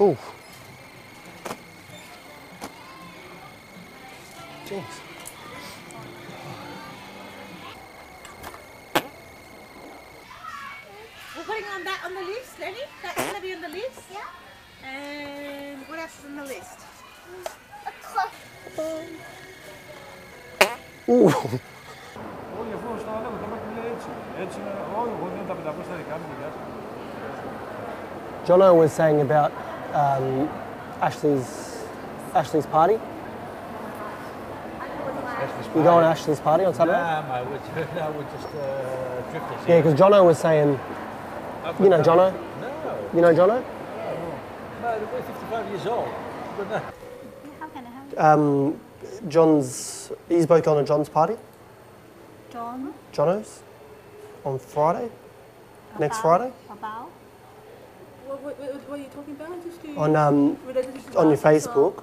Oh. Jeez. We're putting on that on the list, Lenny. That's gonna be on the list. Yeah. And what else is on the list? Ooh. Όλοι αφού στο άλλο το μάτι λέει έτσι. Έτσι είναι όλοι εγώ δεν τα πεντακόσια στα δικά μου δουλειά. Jono was saying about um, Ashley's Ashley's party. You going to Ashley's party on Saturday? Nah, mate, we're, ju- no, we're just uh, drifters Yeah, because Jono was saying, you know Jono, No, you know Jono. No, we're 55 years old. But no. How can I help? Um, John's, he's both going to John's party, John. Jono's, on Friday, next Friday, About? What, what, what, what are you talking about? Just to on um, on your Facebook.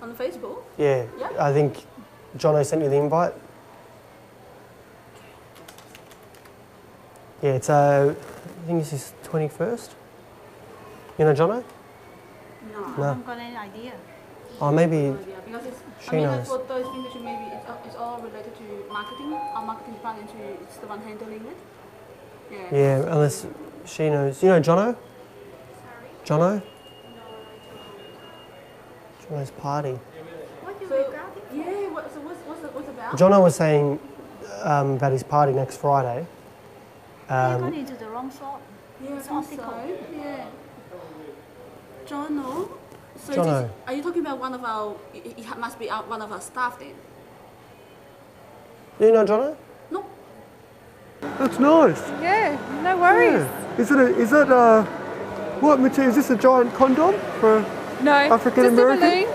On the Facebook? Yeah, Yeah. I think Jono sent you the invite. Yeah, it's uh, I think this is twenty first. You know Jono? No. I haven't got any idea. Or maybe. Yeah, because it's, She I mean, knows. like for those things that maybe it's, all- it's all related to marketing. Our marketing department to- it's the one handling it. Yeah. Yeah, unless she knows. You know Jono? Sorry? Jono? Jono's party. What you So, yeah, what, so what's, what's, the, what's about? Jono was saying um, about his party next Friday. you Um, got into the wrong shop. yeah, I it's think optical. so. Yeah. Jono. So Jono. This, are you talking about one of our, it, it must be our, one of our staff then? do you know Jono? No. That's nice. Yeah, no worries. Yeah. Is it a, is it a, what material, is this a giant condom for, No, African just a American? balloon.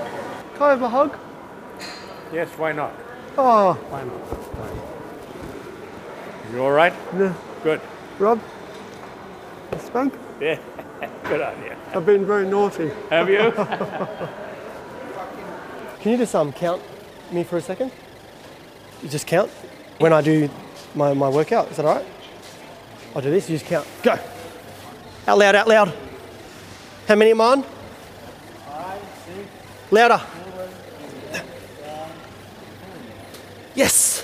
can I have a hug? Yes, why not? Oh, Why not? You all right? yeah. Good. Rob? A spank? Yeah, good idea. I've been very naughty. Have you? Can you just um, count me for a second? You just count when I do my, my workout. Is that all right? I'll do this. You just count. Go. Out loud. Out loud. How many am I on? Louder. Yes.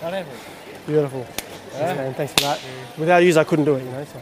Whatever. Beautiful. Thanks, man. Thanks for that. Without you, I couldn't do it. You know. So.